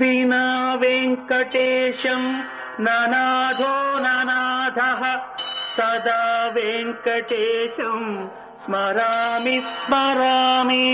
विना वेङ्कटेशम् ननाथो ननाथः सदा वेङ्कटेशम् स्मरामि स्मरामि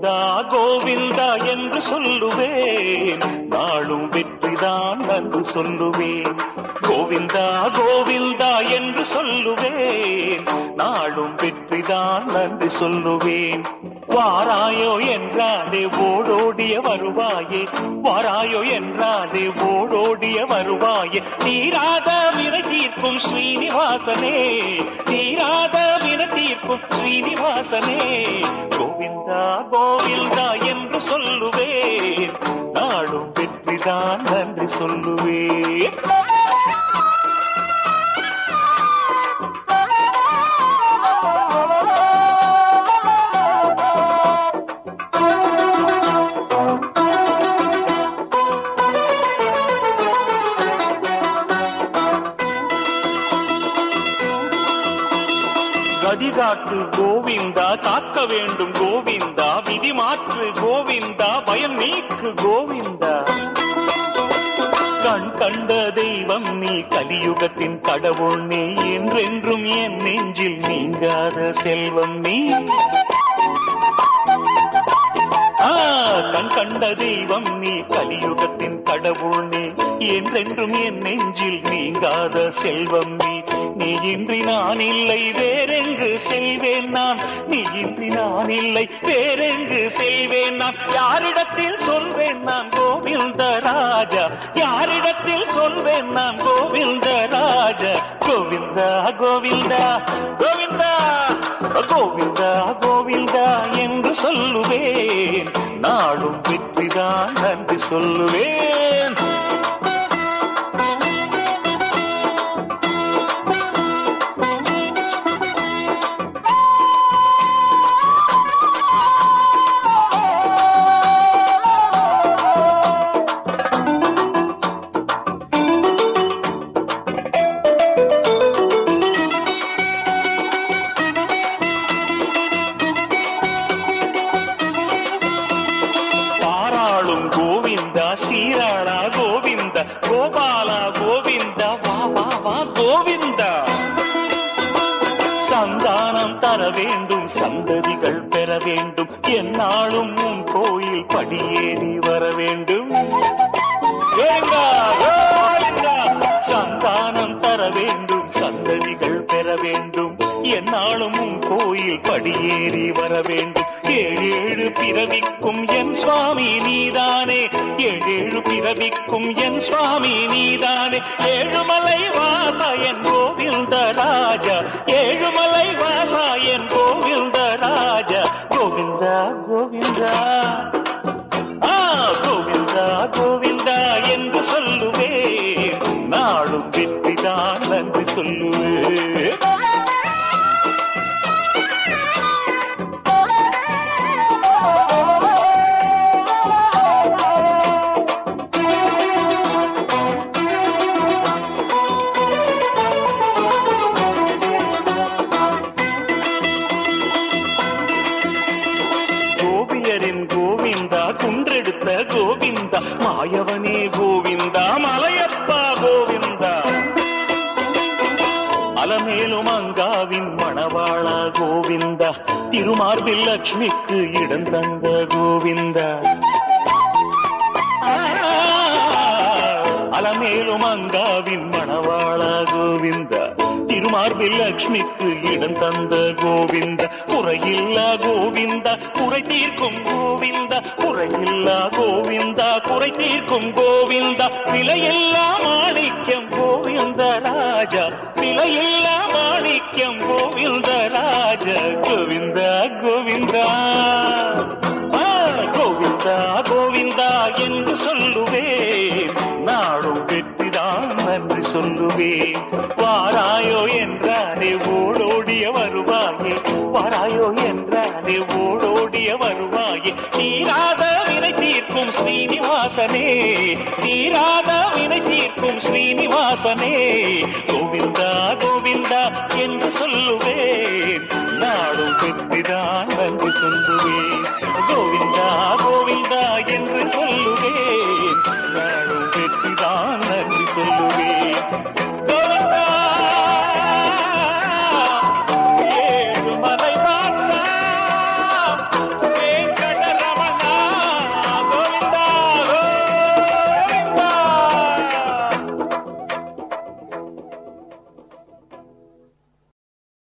கோவிந்தா கோவிந்தா என்று சொல்லுவேன். நாளும் வெற்றிதான் என்று சொல்லுவேன். கோவிந்தா கோவிந்தா என்று சொல்லுவேன். நாளும் வெற்றிதான் நன்று சொல்லுவேன். வாராயோ என்றாலே ஓடோடிய வருவாயே. வாராயோ என்றாலே ஓடோடிய வருவாயே. தீராத தீர்க்கும் ஸ்ரீனிவாசனே. தீராத வின தீர்க்கும் ஸ்ரீனிவாசனே. கோவிந்தா கோவிந்தா என்று சொல்லுவேன். நாளும் வெற்றிதான் நன்றி சொல்லுவேன். கதிகாட்டு கோவிந்தா காக்க வேண்டும் கோவிந்தா விதி மாற்று கோவிந்தா பயம் நீக்கு கோவிந்தா. கண் கண்ட தெய்வம் நீ கலியுகத்தின் கடவுள் நீ என்றென்றும் என் நெஞ்சில் நீங்காத செல்வம் நீ. ஆ, கண் கண்ட தெய்வம் நீ கலியுகத்தின் கடவுள் நீ என்றென்றும் என் நெஞ்சில் நீங்காத செல்வம் நீ. நீ இன்றி நான் இல்லை வேறெங்கு செல்வேன் நான்? நீ இன்றி நான் இல்லை வேறெங்கு செல்வேன் நான்? யாரிடத்தில் சொல்வேன் நான் கோவிந்த ராஜா யாரிடத்தில் சொல்வேன் நான் கோவிந்த ராஜா கோவிந்தா கோவிந்தா கோவிந்தா கோவிந்தா கோவிந்தா என்று சொல்லுவேன். நாளும் வெற்றிதான் நன்றி சொல்லுவேன். கோபாலா கோவிந்தா வா வா வா கோவிந்தா. சந்தானம் தர வேண்டும் சந்ததிகள் பெற வேண்டும். என்னாலும் உன் கோயில் படியேறி வர வேண்டும். என்னாலும் உன் கோயில் படியேறி வர வேண்டும். ஏழேழு பிறவிக்கும் என் சுவாமி நீதானே. ஏழேழு பிறவிக்கும் என் சுவாமி நீதானே. ஏழுமலை வாசா என் கோவிந்த ராஜா. ஏழுமலை வாசா என் கோவிந்த ராஜா. கோவிந்தா கோவிந்தா. ஆ கோவிந்தா கோவிந்தா என்று சொல்லுவே. நாளும் வெற்றிதான் நன்றி சொல்லுவே. கோவிந்தா குன்றெடுத்த கோவிந்தா மாயவனே கோவிந்தா மலையப்பா கோவிந்தா. அலமேலும் அங்காவின் மணவாளா கோவிந்தா திருமார்பில் லட்சுமிக்கு இடம் தந்த கோவிந்தா. அலமேலும் அங்காவின் மணவாளா கோவிந்தா. திருமார்பில் லக்ஷ்மிக்கு இடம் தந்த கோவிந்த. குறையில்லா கோவிந்தா குறை தீர்க்கும் கோவிந்தா. குறையில்லா கோவிந்தா குறை தீர்க்கும் கோவிந்தா. விலையில்லா மாணிக்கம் கோவிந்த ராஜா. விலையில்லா மாணிக்கம் கோவிந்த ராஜா. கோவிந்தா கோவிந்தா. கோவிந்தா கோவிந்தா கோவிந்தா என்று சொல்லுவேன் சொல்லுவேன் வாராயோ என்றானே ஓடோடிய வருவாயே? வாராயோ என்றானே ஓடோடிய வருவாயே? தீராத வினை தீர்க்கும் ஸ்ரீனிவாசனே தீராத வினை தீர்க்கும் ஸ்ரீனிவாசனே